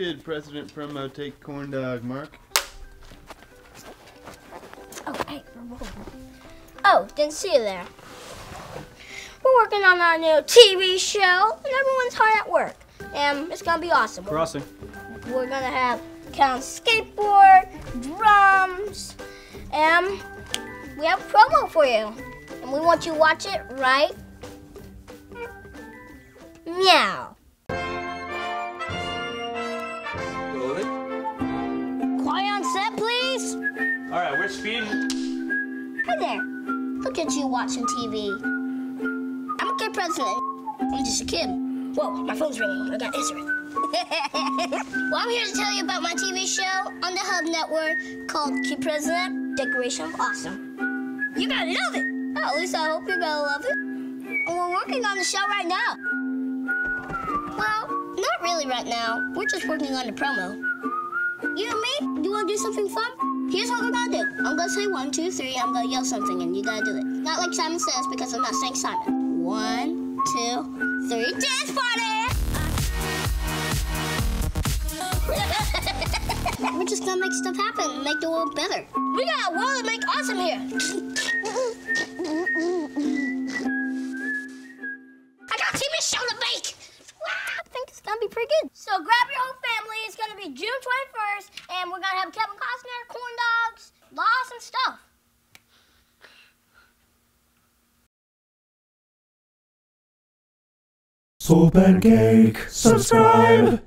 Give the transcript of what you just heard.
Kid President promo take corn dog, Mark. Oh, hey, Oh, didn't see you there. We're working on our new TV show, and everyone's hard at work. And it's gonna be awesome. Crossing. We're gonna have count skateboard, drums, and we have a promo for you. And we want you to watch it right set, please. All right, we're speeding. Hi there. Look at you watching TV. I'm a kid president. I'm just a kid. Whoa, my phone's ringing. I got answer it. well, I'm here to tell you about my TV show on the Hub Network called Kid President Declaration of Awesome. You gotta love it. Oh, at least I hope you're gonna love it. And we're working on the show right now. Well, not really right now. We're just working on the promo. You do something fun? Here's what we're gonna do. I'm gonna say one, two, three. I'm gonna yell something, and you gotta do it. Not like Simon says, because I'm not saying Simon. One, two, three. Dance party! we're just gonna make stuff happen make the world better. We got a world to make awesome here. I got TV show to make. I think it's gonna be pretty good. So 21st, and we're gonna have Kevin Costner, corn dogs, lots and stuff. SoulPancake, subscribe.